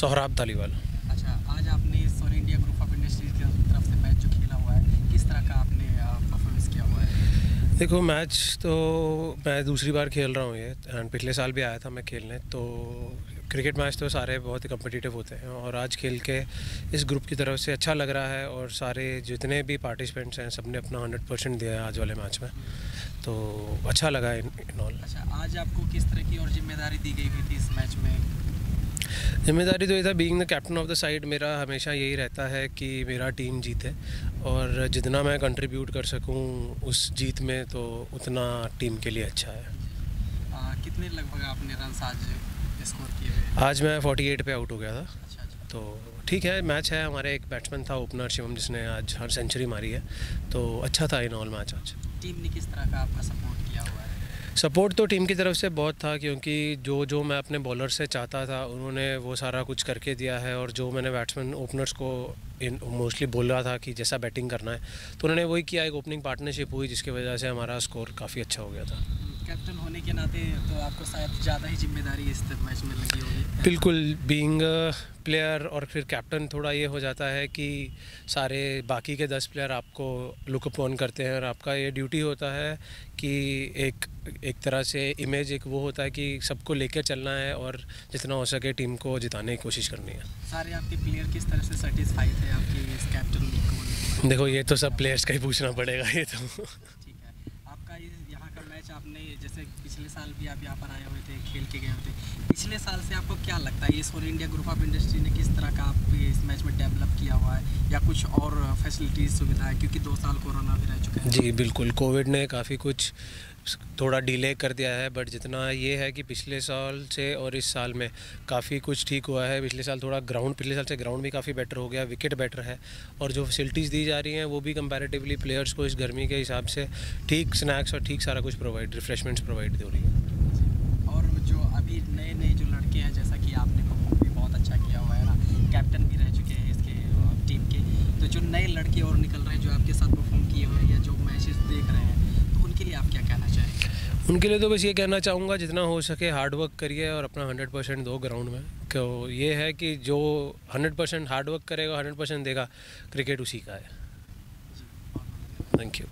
सोहराब तालीवाल अच्छा आज आपने सोल इंडिया ग्रुप ऑफ़ इंडस्ट्रीज़ की तरफ़ से मैच जो खेला हुआ है किस तरह का आपने परफॉर्मेंस किया हुआ है? देखो मैच तो मैं दूसरी बार खेल रहा हूँ ये एंड पिछले साल भी आया था मैं खेलने तो क्रिकेट मैच तो सारे बहुत ही कम्पिटिटिव होते हैं और आज खेल के इस ग्रुप की तरफ़ से अच्छा लग रहा है और सारे जितने भी पार्टिसिपेंट्स हैं सबने अपना हंड्रेड परसेंट दिया है आज वाले मैच में। तो अच्छा लगा इन ऑल अच्छा आज आपको किस तरह की और ज़िम्मेदारी दी गई हुई थी इस मैच में? ज़िम्मेदारी तो ये था being the captain of the side मेरा हमेशा यही रहता है कि मेरा टीम जीते। और जितना मैं कंट्रीब्यूट कर सकूँ उस जीत में तो उतना टीम के लिए अच्छा है। आ, कितने लगभग आपने रन आज स्कोर किए आज मैं 48 पे आउट हो गया था। अच्छा अच्छा। तो ठीक है मैच है हमारे एक बैट्समैन था ओपनर शिवम जिसने आज हर सेंचुरी मारी है। तो अच्छा था इन ऑल मैच आज। टीम ने किस तरह का आपका सपोर्ट किया? सपोर्ट तो टीम की तरफ़ से बहुत था, क्योंकि जो जो मैं अपने बॉलर से चाहता था, उन्होंने वो सारा कुछ करके दिया है और जो मैंने बैट्समैन ओपनर्स को इन मोस्टली बोल रहा था कि जैसा बैटिंग करना है तो उन्होंने वही किया। एक ओपनिंग पार्टनरशिप हुई, जिसकी वजह से हमारा स्कोर काफ़ी अच्छा हो गया था। कैप्टन होने के नाते तो आपको शायद ज़्यादा ही ज़िम्मेदारी इस मैच में लगी होगी। बिल्कुल बीइंग प्लेयर और फिर कैप्टन थोड़ा ये हो जाता है कि सारे बाकी के दस प्लेयर आपको लुक अपॉन करते हैं और आपका ये ड्यूटी होता है कि एक एक तरह से इमेज एक वो होता है कि सबको लेकर चलना है और जितना हो सके टीम को जिताने की कोशिश करनी है सारे आपके प्लेयर किस तरह से सेटिस्फाई थे आपकी इस कैप्टन? देखो ये तो सब प्लेयर्स का ही पूछना पड़ेगा ये तो मैच आपने जैसे पिछले साल भी आप यहाँ पर आए हुए थे, खेल के गए थे। पिछले साल से आपको क्या लगता है, ये soul India group of industry ने किस तरह का आप इस मैच में डेवलप किया हुआ है, या कुछ और फैसिलिटीज़ सुविधा है क्योंकि दो साल कोरोना भी रह चुका है। जी, बिल्कुल। कोविड ने काफ़ी कुछ थोड़ा डिले कर दिया है बट जितना ये है कि पिछले साल से और इस साल में काफ़ी कुछ ठीक हुआ है। पिछले साल थोड़ा ग्राउंड पिछले साल से ग्राउंड भी काफ़ी बेटर हो गया विकेट बेटर है। और जो फैसिलिटीज़ दी जा रही हैं, वो भी कंपैरेटिवली प्लेयर्स को इस गर्मी के हिसाब से ठीक स्नैक्स और ठीक सारा कुछ प्रोवाइड रिफ्रेशमेंट्स प्रोवाइड हो रही है। और जो अभी नए नए जो लड़के हैं, जैसा कि आपने भी बहुत अच्छा किया हुआ है ना कैप्टन भी रह चुके हैं इसके टीम के। तो जो नए लड़के और निकल रहे हैं, जो आपके साथ परफॉर्म किए हुए हैं, या जो मैचेस देख रहे हैं तो उनके लिए आप क्या कहना चाहेंगे उनके लिए तो बस ये कहना चाहूँगा, जितना हो सके हार्ड वर्क करिए और अपना हंड्रेड परसेंट दो ग्राउंड में क्यों ये है कि जो हंड्रेड परसेंट हार्ड वर्क करेगा हंड्रेड परसेंट देगा क्रिकेट उसी का है। Thank you